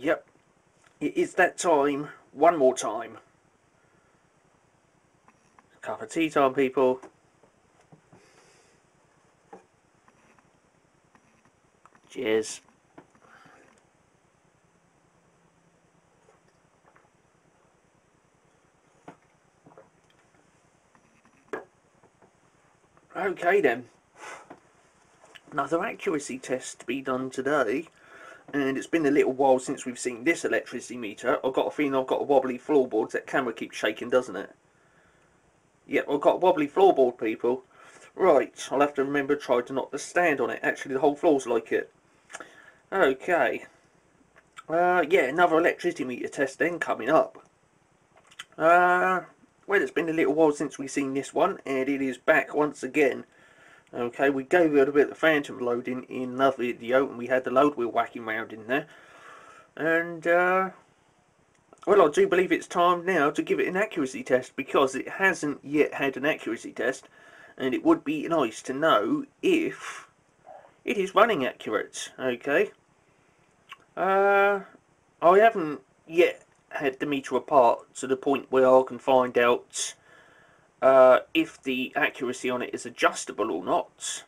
Yep, it is that time, one more time. Cup of tea time, people. Cheers. Okay then. Another accuracy test to be done today. And it's been a little while since we've seen this electricity meter. I've got a feeling I've got a wobbly floorboard. That camera keeps shaking, doesn't it? Yep, I've got a wobbly floorboard, people. Right, I'll have to remember to try to not the stand on it. Actually, the whole floor's like it. Okay. Uh, yeah, another electricity meter test then coming up. Uh, well, it's been a little while since we've seen this one, and it is back once again. Okay, we gave it a bit of phantom loading in another video, and we had the load wheel whacking round in there. And, uh, well, I do believe it's time now to give it an accuracy test, because it hasn't yet had an accuracy test, and it would be nice to know if it is running accurate, okay? Uh, I haven't yet had the meter apart to the point where I can find out uh, if the accuracy on it is adjustable or not.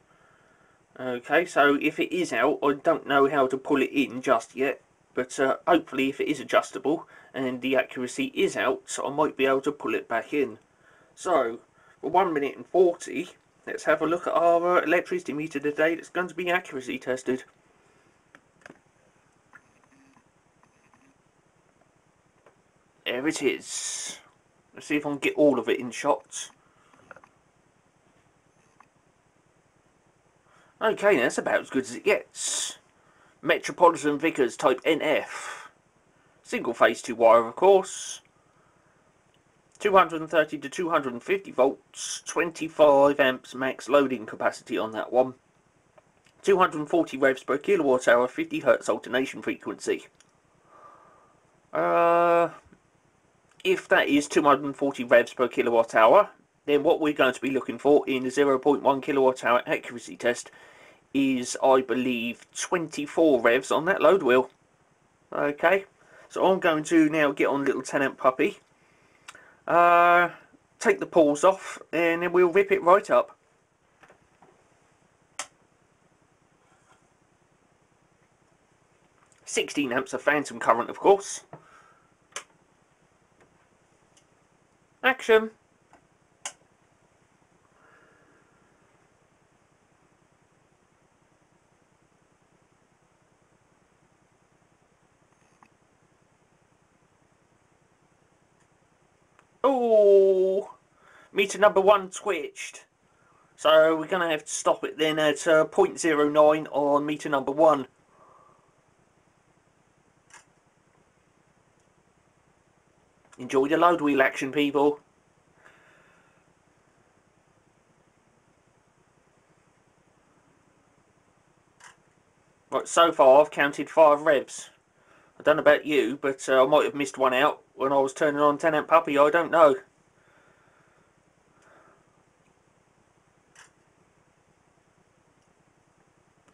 Okay, so if it is out, I don't know how to pull it in just yet. But uh, hopefully if it is adjustable and the accuracy is out, I might be able to pull it back in. So, for 1 minute and 40, let's have a look at our uh, electricity meter today that's going to be accuracy tested. There it is. See if I can get all of it in shots. Okay, that's about as good as it gets. Metropolitan Vickers Type NF. Single phase 2 wire, of course. 230 to 250 volts, 25 amps max loading capacity on that one. 240 revs per kilowatt hour, 50 hertz alternation frequency. Uh, if that is 240 revs per kilowatt hour, then what we're going to be looking for in the 0.1 kilowatt hour accuracy test is, I believe, 24 revs on that load wheel. Okay, so I'm going to now get on little 10 amp puppy, uh, take the pulls off, and then we'll rip it right up. Sixteen amps of phantom current, of course. Action! Oh, meter number one twitched. So we're going to have to stop it then at uh, 0.09 on meter number one. Enjoy the load wheel action, people. Right, so far I've counted five revs. I don't know about you, but uh, I might have missed one out when I was turning on 10 amp puppy, I don't know.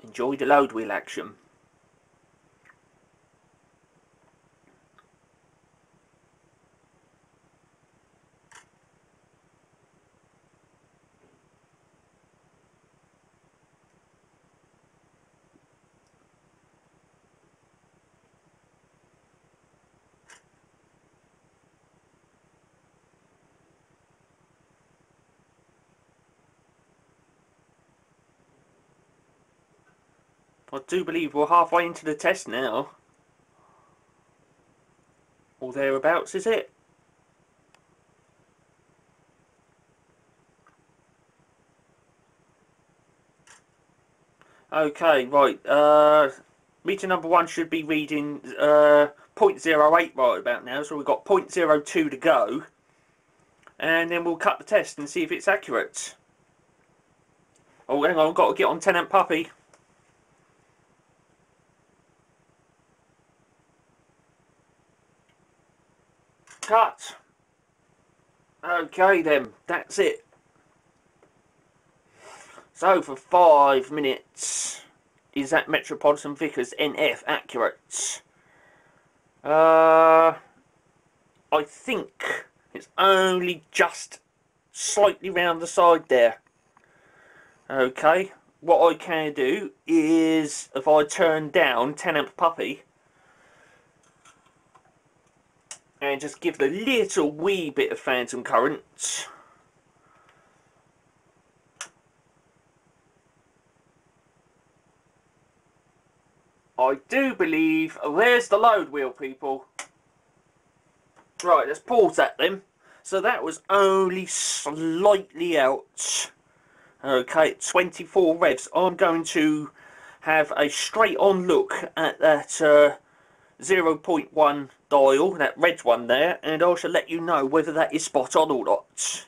Enjoy the load wheel action. I do believe we're halfway into the test now. Or thereabouts, is it? Okay, right. Uh, meter number one should be reading uh, 0.08 right about now, so we've got 0.02 to go. And then we'll cut the test and see if it's accurate. Oh, hang on, I've got to get on 10 amp puppy. Cut. Okay then, that's it. So for five minutes, is that Metropolitan Vickers NF accurate? Uh, I think it's only just slightly round the side there. Okay, what I can do is if I turn down 10 amp puppy and just give the little wee bit of phantom current. I do believe there's the load wheel people. Right let's pause at them. so that was only slightly out. Okay 24 revs. I'm going to have a straight on look at that uh, 0.1 dial that red one there and I shall let you know whether that is spot on or not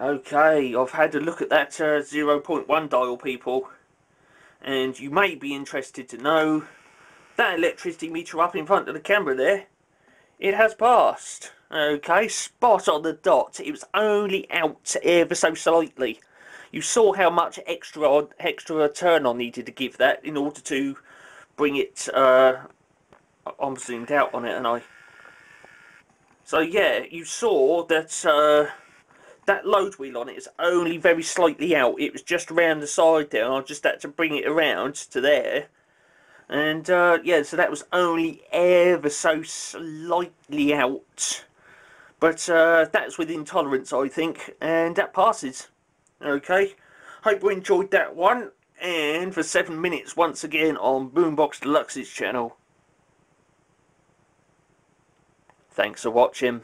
Okay, I've had a look at that uh, 0.1 dial people and you may be interested to know that electricity meter up in front of the camera there, it has passed. Okay, spot on the dot. It was only out ever so slightly. You saw how much extra extra turn I needed to give that in order to bring it. Uh, I'm zoomed out on it, and I. So yeah, you saw that uh, that load wheel on it is only very slightly out. It was just around the side there. I just had to bring it around to there and uh, yeah, so that was only ever so slightly out. But uh, that's within tolerance, I think, and that passes. Okay, hope you enjoyed that one. And for seven minutes, once again on Boombox Deluxe's channel. Thanks for watching.